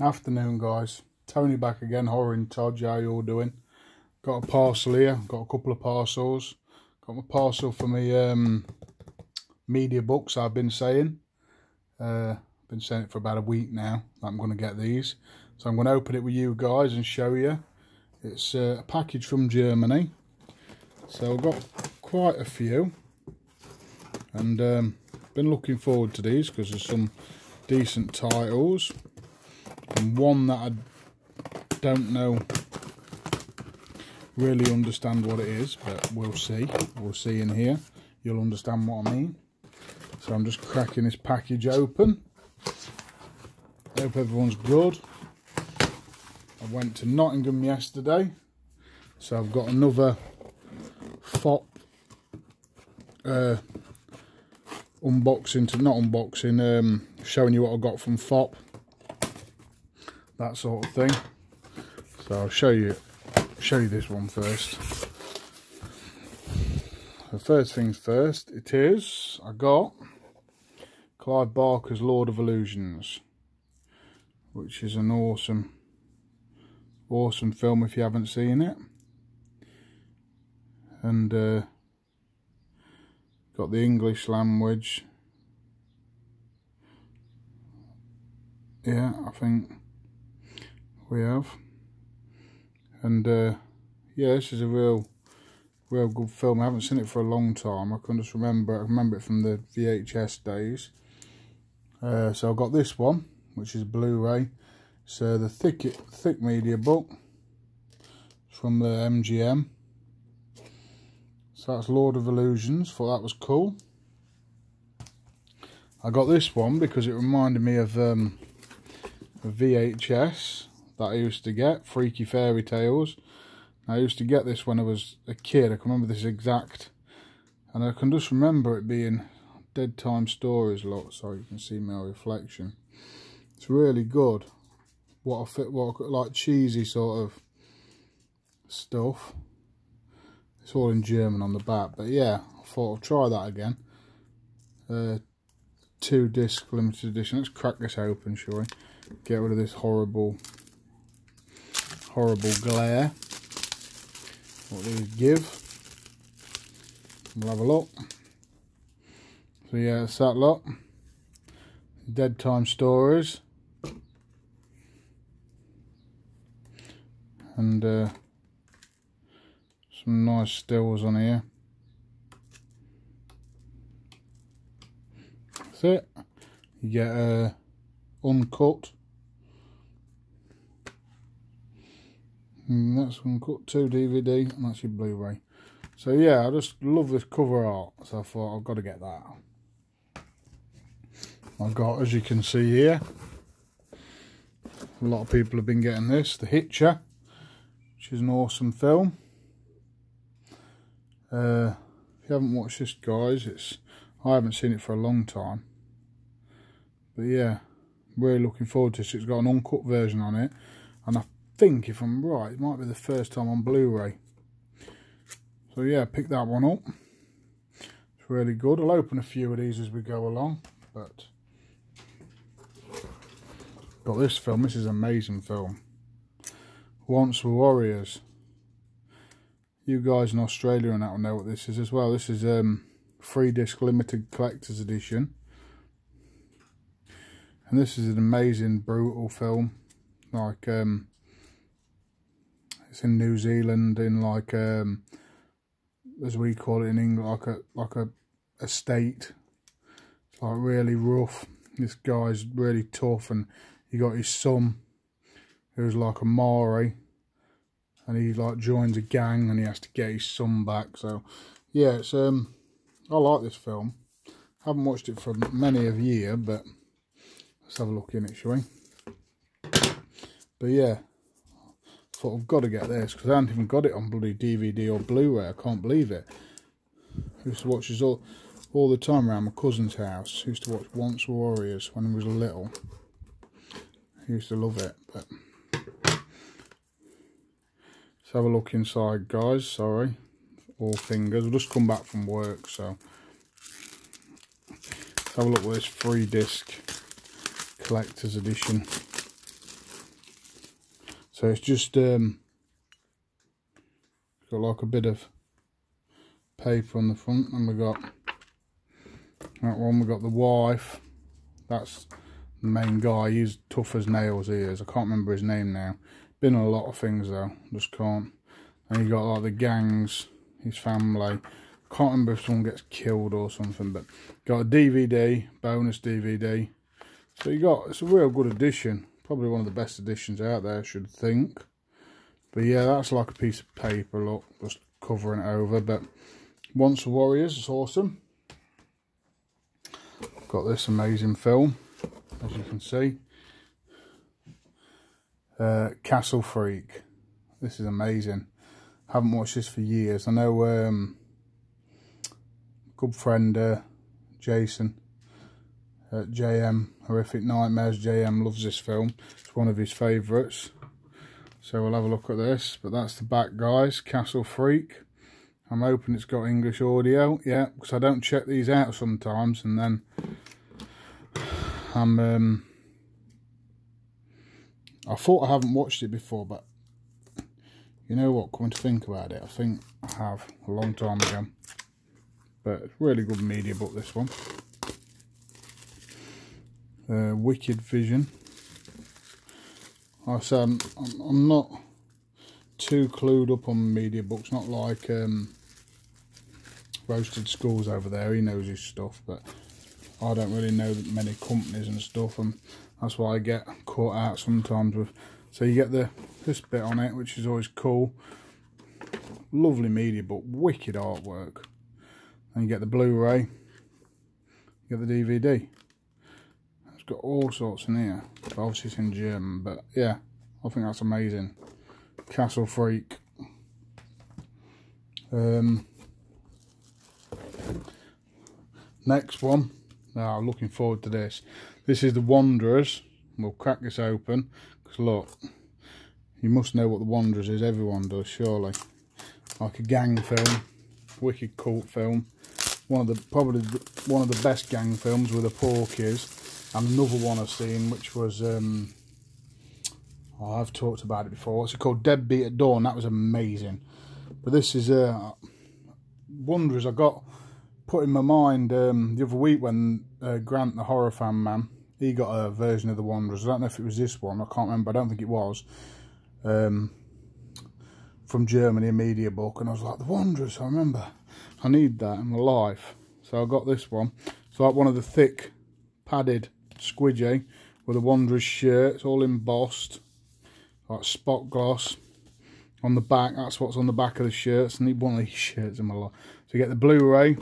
Afternoon, guys. Tony back again, Horror in TOJ. How you all doing? Got a parcel here. Got a couple of parcels. Got my parcel for my um, media books. I've been saying. Uh, been saying it for about a week now. I'm going to get these, so I'm going to open it with you guys and show you. It's uh, a package from Germany. So I've got quite a few, and um, been looking forward to these because there's some decent titles and one that I don't know really understand what it is but we'll see. We'll see in here you'll understand what I mean. So I'm just cracking this package open. Hope everyone's good. I went to Nottingham yesterday so I've got another Fopp uh, unboxing to not unboxing um, showing you what I got from Fopp that sort of thing. So I'll show you show you this one first. The first things first, it is I got Clive Barker's Lord of Illusions, which is an awesome, awesome film if you haven't seen it. And uh, got the English language. Yeah, I think we have. And uh, yeah this is a real real good film. I haven't seen it for a long time. I can just remember I remember it from the VHS days. Uh, so I've got this one which is Blu-ray. So the thick thick media book. From the MGM so that's Lord of Illusions. Thought that was cool. I got this one because it reminded me of um, a VHS that I used to get, Freaky Fairy Tales. I used to get this when I was a kid. I can remember this exact, and I can just remember it being Dead Time Stories a lot. So you can see my reflection. It's really good. What a fit, what a, like cheesy sort of stuff. It's all in German on the back, but yeah, I thought I'll try that again. Uh, two disc limited edition. Let's crack this open, shall we? Get rid of this horrible horrible glare. What do these give. We'll have a look. So yeah, it's that lot. Dead Time Stories. And uh, some nice stills on here. That's it. You get uh, uncut And that's one cut two DVD and that's your Blu-ray. So yeah, I just love this cover art. So I thought I've got to get that. I've got, as you can see here, a lot of people have been getting this, The Hitcher, which is an awesome film. Uh, if you haven't watched this, guys, it's I haven't seen it for a long time. But yeah, really looking forward to it. It's got an uncut version on it, and I think, if I'm right, it might be the first time on Blu-ray. So yeah, pick that one up. It's really good. I'll open a few of these as we go along, but got this film. This is an amazing film. Once Were Warriors. You guys in Australia and that will know what this is as well. This is um free disc limited collector's edition. And this is an amazing brutal film. Like um it's in New Zealand in like um as we call it in England like a like a estate. It's like really rough. This guy's really tough and he got his son who's like a Maori and he like joins a gang and he has to get his son back. So yeah, it's um I like this film. Haven't watched it for many of year, but let's have a look in it, shall we? But yeah, thought I've got to get this because I haven't even got it on bloody DVD or Blu-ray. I can't believe it. I used to watch this all, all the time around my cousin's house. I used to watch Once Warriors when I was little. I used to love it. But let's have a look inside, guys. Sorry, all fingers. I've just come back from work, so let's have a look at this free disc collector's edition. So it's just um, got like a bit of paper on the front, and we got that one. We got the wife. That's the main guy. He's tough as nails. He is. I can't remember his name now. Been on a lot of things though. Just can't. And you got like the gangs, his family. Can't remember if someone gets killed or something, but got a DVD, bonus DVD. So you got it's a real good edition. Probably one of the best editions out there, I should think. But yeah, that's like a piece of paper, look, just covering it over. But Once Warriors, it's awesome. Got this amazing film, as you can see. Uh, Castle Freak. This is amazing. Haven't watched this for years. I know um, good friend uh, Jason at JM Horrific Nightmares. JM loves this film. It's one of his favourites. So we'll have a look at this. But that's the back, guys. Castle Freak. I'm hoping it's got English audio. Yeah, because I don't check these out sometimes. And then I'm... Um, I thought I haven't watched it before, but you know what, coming to think about it, I think I have a long time ago. But really good media book, this one. Uh, Wicked Vision. I said, I'm, I'm, not too clued up on media books, not like um, Roasted Skulls over there, he knows his stuff, but I don't really know many companies and stuff, and that's why I get caught out sometimes with. So you get the this bit on it, which is always cool. Lovely media book, wicked artwork. And you get the Blu-ray, you get the DVD. Got all sorts in here. Obviously it's in German, but yeah, I think that's amazing. Castle Freak. Um, next one. Now, oh, looking forward to this. This is the Wanderers. We'll crack this open. Because look, you must know what the Wanderers is. Everyone does, surely. Like a gang film. Wicked cult film one of the probably one of the best gang films with the Porky's and another one I've seen which was um, oh, I've talked about it before. What's it called? Deadbeat at Dawn. That was amazing. But this is uh, Wanderers I got put in my mind um, the other week when uh, Grant the horror fan man he got a version of the Wanderers I don't know if it was this one. I can't remember. I don't think it was. Um, from Germany a media book. And I was like the Wanderers I remember. I need that in my life. So I got this one. It's like one of the thick padded squidgy with a Wanderers shirt. It's all embossed. Like spot gloss on the back. That's what's on the back of the shirts. I need one of these shirts in my life. So you get the Blu-ray.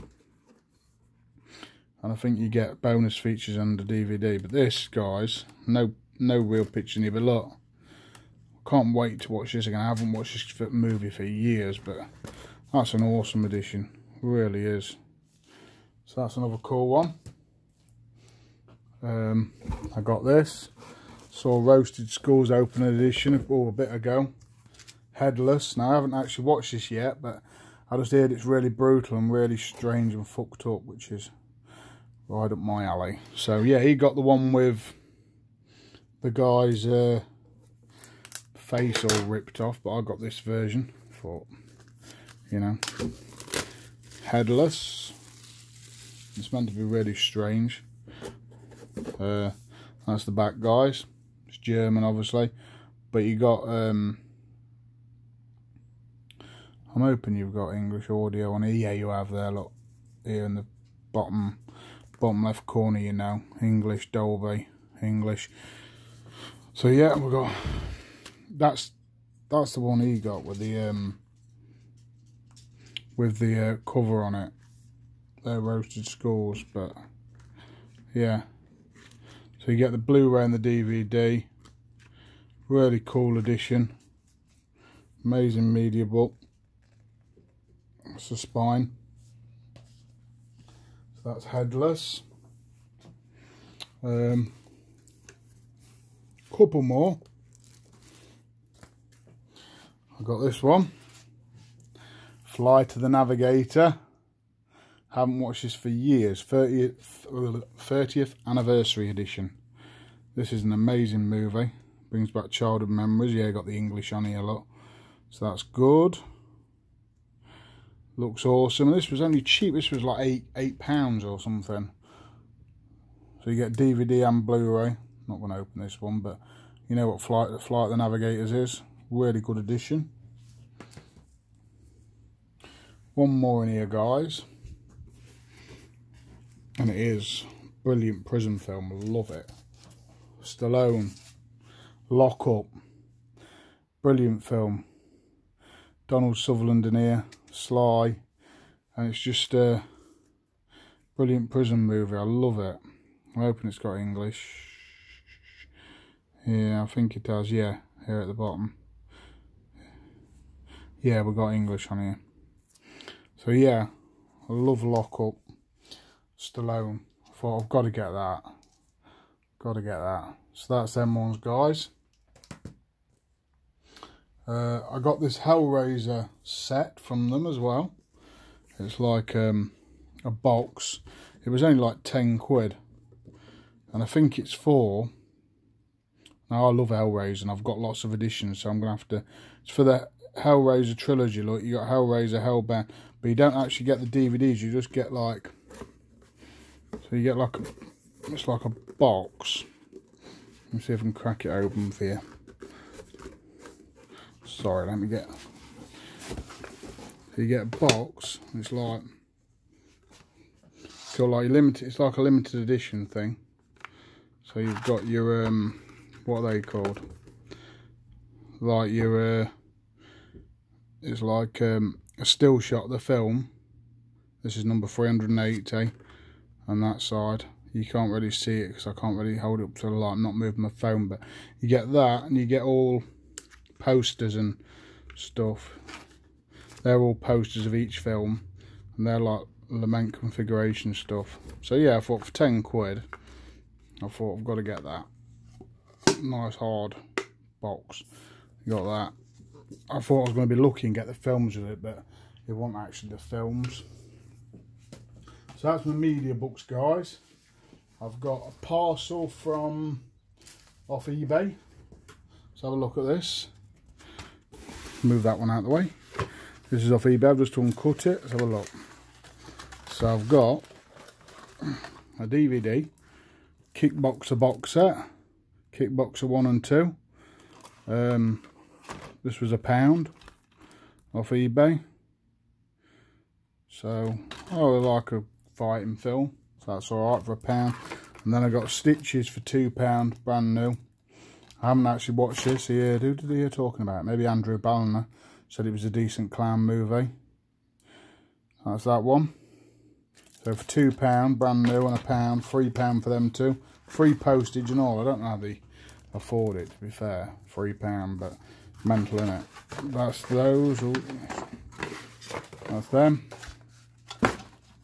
And I think you get bonus features and the DVD. But this, guys, no no real picture in here. But look, can't wait to watch this again. I haven't watched this movie for years, but that's an awesome edition really is so that's another cool one um, I got this. Saw Roasted Skulls open edition oh, a bit ago. Headless. Now I haven't actually watched this yet but I just heard it's really brutal and really strange and fucked up which is right up my alley. So yeah he got the one with the guy's uh, face all ripped off but I got this version. For you know headless. It's meant to be really strange. Uh, that's the back, guys. It's German, obviously, but you got. Um, I'm hoping you've got English audio on here. Yeah, you have there. Look here in the bottom, bottom left corner. You know, English Dolby, English. So yeah, we've got. That's that's the one he got with the um with the uh, cover on it. They're Roasted Skulls, but yeah. So you get the Blu-ray and the DVD. Really cool edition. Amazing media book. That's the spine. So that's headless. Um, couple more. I got this one. Flight of the Navigator. Haven't watched this for years. 30th, 30th anniversary edition. This is an amazing movie. Brings back childhood memories. Yeah, got the English on here, a lot. So that's good. Looks awesome. This was only cheap. This was like eight eight pounds or something. So you get DVD and Blu-ray. Not going to open this one, but you know what Flight, Flight the Navigators is. Really good edition. One more in here, guys. And it is brilliant prison film. Love it. Stallone. Lock Up. Brilliant film. Donald Sutherland in here. Sly. And it's just a brilliant prison movie. I love it. I'm hoping it's got English. Yeah, I think it does. Yeah, here at the bottom. Yeah, we got English on here. So yeah, I love Lock Up. Stallone. I thought I've got to get that. Got to get that. So that's them ones, guys. Uh, I got this Hellraiser set from them as well. It's like um, a box. It was only like 10 quid and I think it's for... Now I love Hellraiser and I've got lots of editions, so I'm gonna have to. It's for the Hellraiser trilogy. Look, you got Hellraiser, Hellbound, but you don't actually get the DVDs. You just get like. So you get like it's like a box. Let me see if I can crack it open for you. Sorry, let me get. So you get a box. It's like. Got like limited. It's like a limited edition thing. So you've got your, um, what are they called? Like your, uh, it's like um, a still shot of the film. This is number 380 on that side. You can't really see it because I can't really hold it up to the light. I'm not moving my phone, but you get that and you get all posters and stuff. They're all posters of each film and they're like lament configuration stuff. So yeah, I thought for 10 quid, I thought I've got to get that. Nice hard box. Got that. I thought I was going to be lucky and get the films with it, but it wasn't actually the films. So that's my media books, guys. I've got a parcel from off eBay. Let's have a look at this. Move that one out of the way. This is off eBay. I've just uncut it. Let's have a look. So I've got a DVD Kickboxer box set. Kickboxer 1 and 2. Um, this was a pound off eBay. So, I like a fighting film. So that's alright for a pound. And then I got Stitches for £2, brand new. I haven't actually watched this. Here, who did he hear talking about? Maybe Andrew Balliner said it was a decent clown movie. That's that one. So for £2, brand new and a pound, £3 for them too. Free postage and all. I don't know how they afford it, to be fair. £3, but mental, in it. That's those. That's them.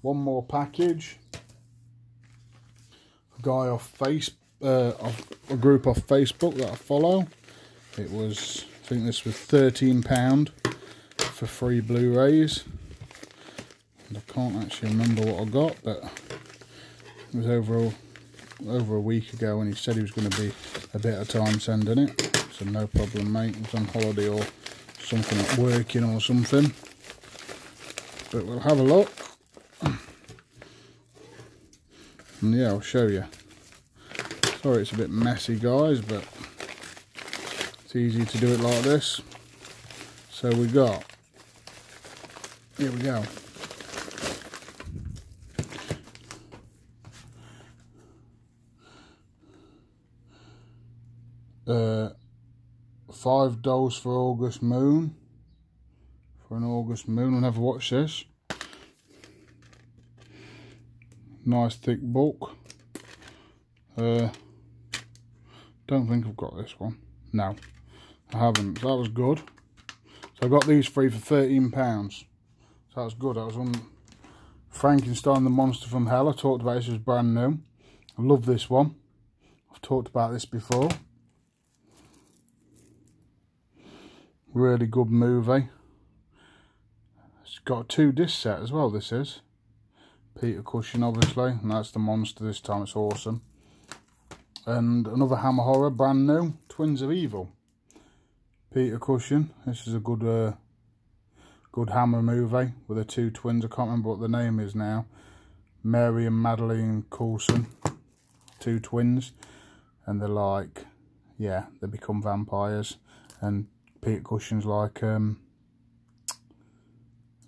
One more package. A guy off face, uh, off a group off Facebook that I follow. It was, I think this was £13 for free Blu-rays. I can't actually remember what I got, but it was over over a week ago when he said he was going to be a bit of time sending it. So no problem, mate. He was on holiday or something at working or something. But we'll have a look. And yeah, I'll show you. Sorry it's a bit messy, guys, but it's easy to do it like this. So we got, here we go. uh, five dolls for August Moon. For an August Moon, I never watched this. Nice thick book. Uh, don't think I've got this one. No, I haven't. So that was good. So I got these three for thirteen pounds. So that was good. That was on Frankenstein the Monster from Hell. I talked about this as brand new. I love this one. I've talked about this before. Really good movie. It's got a two disc set as well, this is. Peter Cushing, obviously, and that's the monster this time, it's awesome. And another Hammer Horror, brand new, Twins of Evil. Peter Cushing. This is a good uh, good Hammer movie with the two twins. I can't remember what the name is now. Mary and Madeleine Collinson. Two twins. And they're like, yeah, they become vampires. And Peter Cushing's like, um,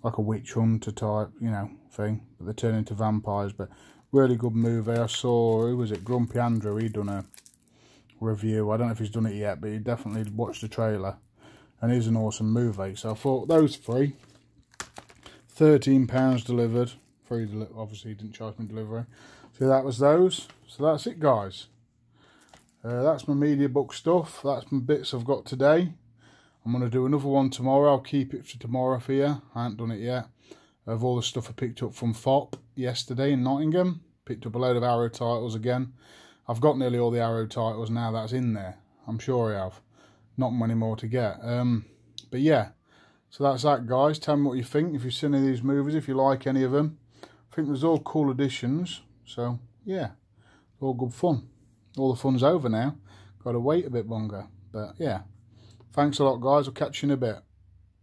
like a witch hunter type, you know, thing. But they turn into vampires. But really good movie. I saw, who was it? Grumpy Andrew. He done a review. I don't know if he's done it yet, but he definitely watched the trailer. And it's an awesome movie. So I thought those three. £13 delivered. Free, obviously he didn't charge me delivery. So that was those. So that's it, guys. Uh, that's my media book stuff. That's my bits I've got today. I'm going to do another one tomorrow. I'll keep it for tomorrow for you. I haven't done it yet. Of all the stuff I picked up from Fopp yesterday in Nottingham. Picked up a load of Arrow titles again. I've got nearly all the Arrow titles now that's in there. I'm sure I have. Not many more to get. Um, but yeah, so that's that, guys. Tell me what you think. If you've seen any of these movies, if you like any of them. I think there's all cool additions. So, yeah, all good fun. All the fun's over now. Got to wait a bit longer. But, yeah. Thanks a lot, guys. I'll catch you in a bit.